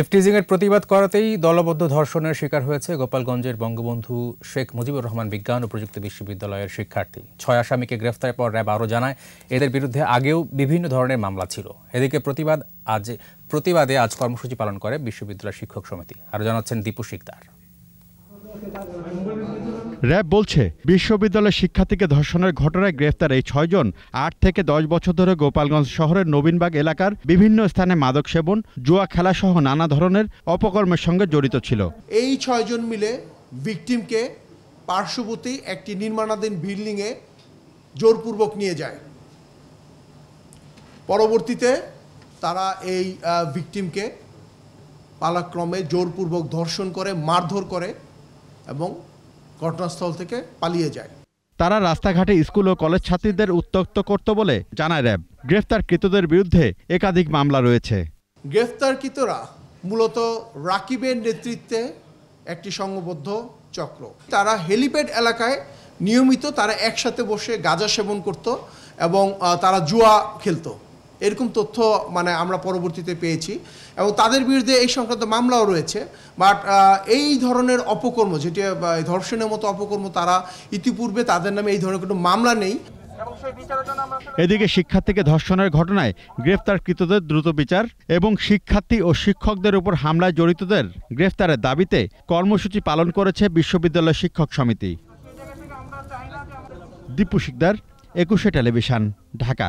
Eve teasing এর প্রতিবাদ করাতেই দলবদ্ধ ধর্ষণের শিকার হয়েছে গোপালগঞ্জের বঙ্গবন্ধু শেখ মুজিবুর রহমান বিজ্ঞান ও প্রযুক্তি বিশ্ববিদ্যালয়ের শিক্ষার্থী। ছয় আসামিকে গ্রেফতারের পর র্যাব আরও জানায়, এদের বিরুদ্ধে আগেও বিভিন্ন ধরনের মামলা ছিল। এদিকে প্রতিবাদ আজ, প্রতিবাদে আজ কর্মসূচি পালন করে বিশ্ববিদ্যালয় শিক্ষক সমিতি। আরও জানাচ্ছেন দীপু শিকদার। র্যাব বলছে বিশ্ববিদ্যালয় শিক্ষার্থীকে ধর্ষণের ঘটনায় গ্রেফতার এই ছয়জন। আট থেকে দশ বছর ধরে গোপালগঞ্জ শহরের নবীনবাগ এলাকার বিভিন্ন স্থানে মাদক সেবন, জুয়া খেলাসহ নানা ধরনের অপকর্মের সঙ্গে জড়িত ছিল। এই ছয়জন মিলে ভিকটিমকে পার্শ্ববর্তী একটি নির্মাণাধীন বিল্ডিংয়ে জোরপূর্বক নিয়ে যায়। পরবর্তীতে তারা এই ভিকটিমকে পালাক্রমে জোরপূর্বক ধর্ষণ করে, মারধর করে এবং ঘটনাস্থল থেকে পালিয়ে যায়। তারা রাস্তাঘাটে স্কুল ও কলেজ ছাত্রীদের উত্তক্ত করত বলে জানায় র্যাব। গ্রেফতারকৃতদের বিরুদ্ধে একাধিক মামলা রয়েছে। গ্রেফতারকৃতরা মূলত রাকিবের নেতৃত্বে একটি সংঘবদ্ধ চক্র। তারা হেলিপ্যাড এলাকায় নিয়মিত তারা একসাথে বসে গাঁজা সেবন করত এবং তারা জুয়া খেলতো। এরকম তথ্য মানে আমরা পরবর্তীতে পেয়েছি। এবং তাদের বিরুদ্ধে এই সংক্রান্ত মামলাও রয়েছে। বাট এই ধরনের অপকর্ম যেটি ধর্ষণের মতো অপকর্ম তারা ইতিপূর্বে তাদের নামে এই ধরনের কোনো মামলা নেই। এদিকে শিক্ষার্থীকে ধর্ষণের ঘটনায় গ্রেফতারকৃতদের দ্রুত বিচার এবং শিক্ষার্থী ও শিক্ষকদের উপর হামলায় জড়িতদের গ্রেফতারের দাবিতে কর্মসূচি পালন করেছে বিশ্ববিদ্যালয় শিক্ষক সমিতি। দীপু শিকদার একুশে টেলিভিশন ঢাকা।